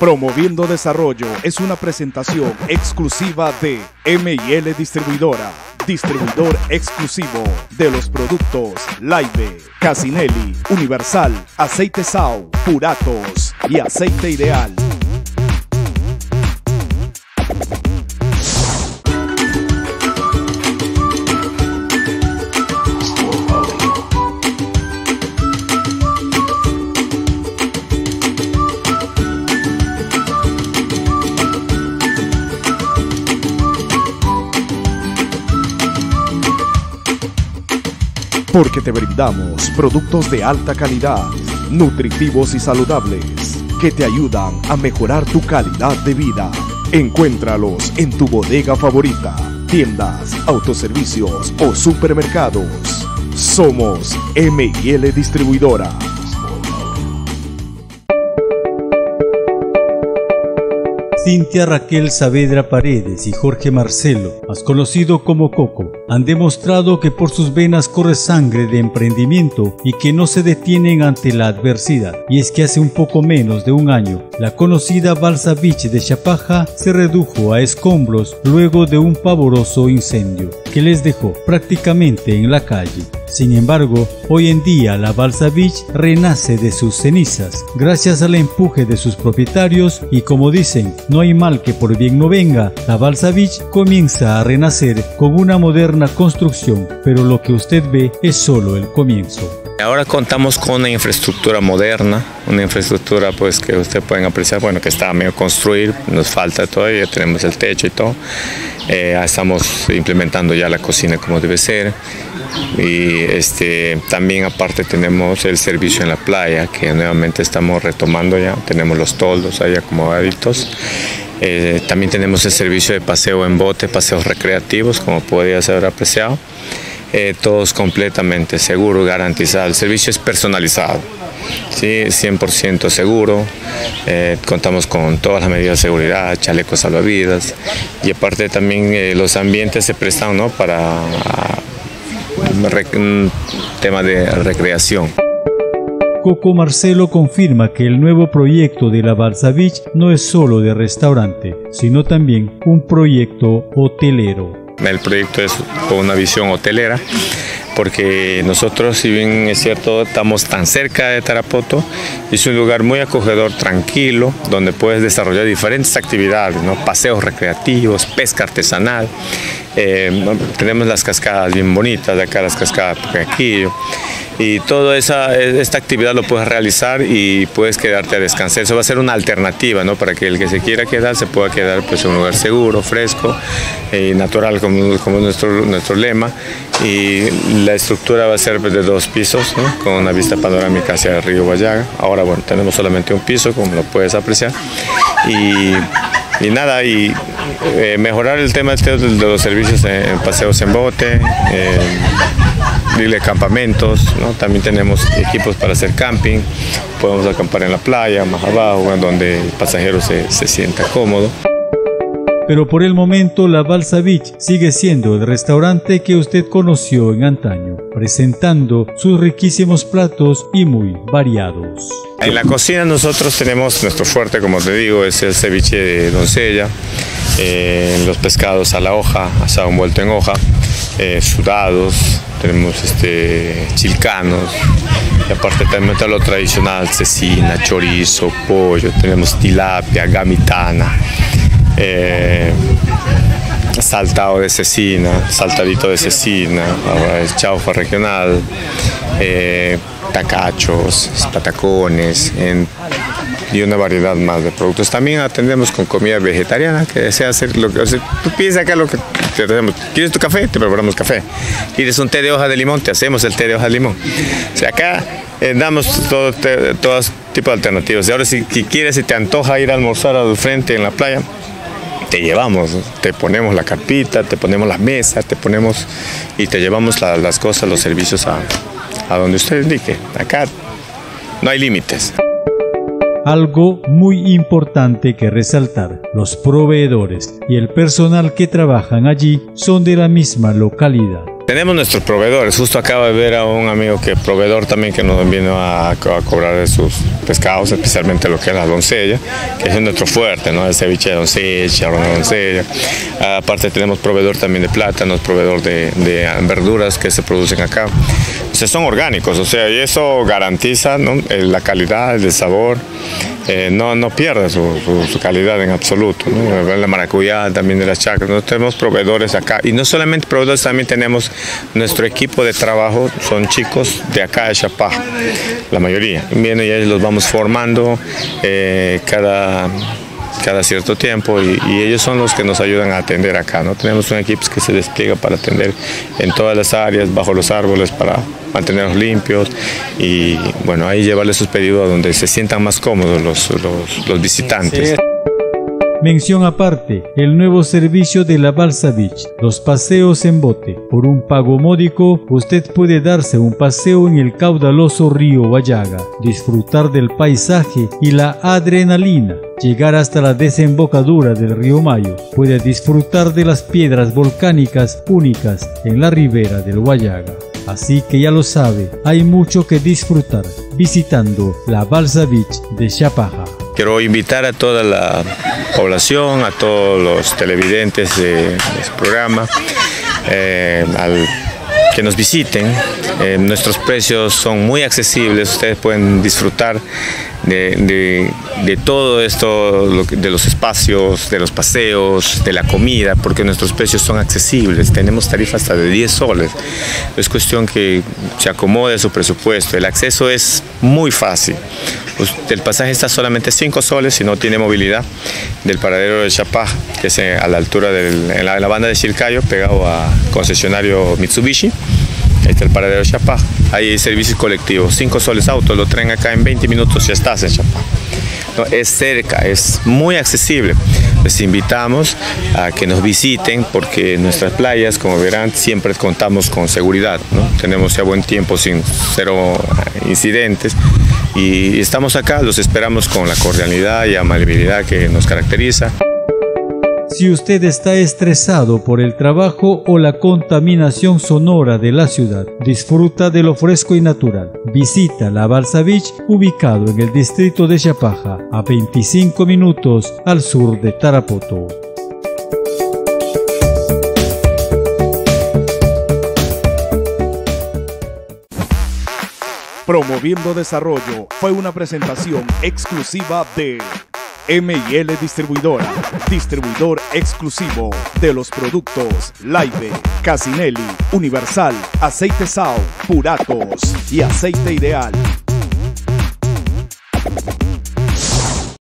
Promoviendo Desarrollo es una presentación exclusiva de ML Distribuidora, distribuidor exclusivo de los productos Live, Casinelli, Universal, Aceite Sao, Puratos y Aceite Ideal. Porque te brindamos productos de alta calidad, nutritivos y saludables, que te ayudan a mejorar tu calidad de vida. Encuéntralos en tu bodega favorita, tiendas, autoservicios o supermercados. Somos ML Distribuidora. Cintia Raquel Saavedra Paredes y Jorge Marcelo, más conocido como Coco, han demostrado que por sus venas corre sangre de emprendimiento y que no se detienen ante la adversidad. Y es que hace un poco menos de un año, la conocida Balsa Beach de Chapaja se redujo a escombros luego de un pavoroso incendio que les dejó prácticamente en la calle. Sin embargo, hoy en día la Balsa Beach renace de sus cenizas, gracias al empuje de sus propietarios y como dicen, no hay mal que por bien no venga, la Balsa Beach comienza a renacer con una moderna construcción, pero lo que usted ve es solo el comienzo. Ahora contamos con una infraestructura moderna, una infraestructura pues que ustedes pueden apreciar, bueno, que está medio construir, nos falta todavía, tenemos el techo y todo. Eh, estamos implementando ya la cocina como debe ser y este, también aparte tenemos el servicio en la playa que nuevamente estamos retomando ya, tenemos los toldos ahí acomodaditos. Eh, también tenemos el servicio de paseo en bote, paseos recreativos, como podría ser apreciado. Eh, todos completamente seguros, garantizado. El servicio es personalizado, ¿sí? 100% seguro. Eh, contamos con todas las medidas de seguridad, chalecos salvavidas y aparte también eh, los ambientes se prestan ¿no? para un tema de recreación. Coco Marcelo confirma que el nuevo proyecto de la Balsa Beach no es solo de restaurante, sino también un proyecto hotelero. El proyecto es con una visión hotelera, porque nosotros, si bien es cierto, estamos tan cerca de Tarapoto, es un lugar muy acogedor, tranquilo, donde puedes desarrollar diferentes actividades, ¿no? paseos recreativos, pesca artesanal. Eh, tenemos las cascadas bien bonitas, de acá las cascadas de Poquequillo y toda esa, esta actividad lo puedes realizar y puedes quedarte a descansar. Eso va a ser una alternativa ¿no? para que el que se quiera quedar se pueda quedar pues, en un lugar seguro, fresco y natural como, como nuestro, nuestro lema. Y la estructura va a ser pues, de dos pisos con una vista panorámica hacia el río Guayaga. Ahora bueno, tenemos solamente un piso como lo puedes apreciar. Y, y nada, y eh, mejorar el tema de los servicios en, paseos en bote campamentos, ¿no? también tenemos equipos para hacer camping, podemos acampar en la playa, más abajo, donde el pasajero se, se sienta cómodo. Pero por el momento la Balsa Beach sigue siendo el restaurante que usted conoció en antaño, presentando sus riquísimos platos y muy variados. En la cocina nosotros tenemos nuestro fuerte, como te digo, es el ceviche de doncella, eh, los pescados a la hoja, asado envuelto en hoja, eh, sudados, tenemos este, chilcanos, y aparte también está lo tradicional, cecina, chorizo, pollo, tenemos tilapia, gamitana, eh, saltado de cecina, saltadito de cecina, chaufa regional, eh, tacachos, patacones, y una variedad más de productos. También atendemos con comida vegetariana, que desea hacer lo que... Tú pides acá lo que te. ¿Quieres tu café? Te preparamos café. ¿Quieres un té de hoja de limón? Te hacemos el té de hoja de limón. O acá eh, damos todo, todo tipo de alternativas. Y ahora si, quieres, si te antoja ir a almorzar al frente en la playa, te llevamos, te ponemos la carpita, te ponemos las mesas, te ponemos y te llevamos las cosas, los servicios a, a donde usted indique. Acá no hay límites. Algo muy importante que resaltar, los proveedores y el personal que trabajan allí son de la misma localidad. Tenemos nuestros proveedores. Justo acabo de ver a un amigo que proveedor también que nos vino a, cobrar de sus pescados, especialmente lo que es la doncella, que es nuestro fuerte, ¿no? El ceviche de doncella, charrón de doncella. Aparte tenemos proveedor también de plátanos, proveedor de, verduras que se producen acá. Son orgánicos, o sea, y eso garantiza la calidad, el sabor. Eh, no, no pierde su, calidad en absoluto. La maracuyá también de las chacras. Nosotros tenemos proveedores acá y no solamente proveedores, también tenemos nuestro equipo de trabajo, son chicos de acá de Chapá, la mayoría. Vienen y ellos los vamos formando eh, cada cada cierto tiempo y, ellos son los que nos ayudan a atender acá. ¿no? Tenemos un equipo que se despliega para atender en todas las áreas, bajo los árboles, para mantenerlos limpios y bueno, ahí llevarles sus pedidos a donde se sientan más cómodos los, los, visitantes. Mención aparte, el nuevo servicio de la Balsa Beach, los paseos en bote. Por un pago módico, usted puede darse un paseo en el caudaloso río Guayaga, disfrutar del paisaje y la adrenalina, llegar hasta la desembocadura del río Mayo. Puede disfrutar de las piedras volcánicas únicas en la ribera del Guayaga. Así que ya lo sabe, hay mucho que disfrutar visitando la Balsa Beach de Chapaja. Quiero invitar a toda la población, a todos los televidentes de, este programa, eh, al que nos visiten. Eh, nuestros precios son muy accesibles, ustedes pueden disfrutar de, todo esto, de los espacios, de los paseos, de la comida, porque nuestros precios son accesibles. Tenemos tarifas hasta de 10 soles. Es cuestión que se acomode su presupuesto. El acceso es muy fácil. Pues, el pasaje está solamente 5 soles si no tiene movilidad del paradero de Chapá, que es a la altura de la, la banda de Chilcayo, pegado a concesionario Mitsubishi. Ahí está el paradero de Chapá. Hay servicios colectivos. 5 soles auto, lo traen acá en 20 minutos ya estás en Chapá. es cerca, es muy accesible. Les invitamos a que nos visiten porque en nuestras playas, como verán, siempre contamos con seguridad. Tenemos ya buen tiempo sin cero incidentes y estamos acá, los esperamos con la cordialidad y amabilidad que nos caracteriza. Si usted está estresado por el trabajo o la contaminación sonora de la ciudad, disfruta de lo fresco y natural. Visita la Balsa Beach, ubicado en el distrito de Chapaja, a 25 minutos al sur de Tarapoto. Promoviendo Desarrollo fue una presentación exclusiva de ML Distribuidora, distribuidor exclusivo de los productos Live, Casinelli, Universal, Aceite Sao, Puratos y Aceite Ideal.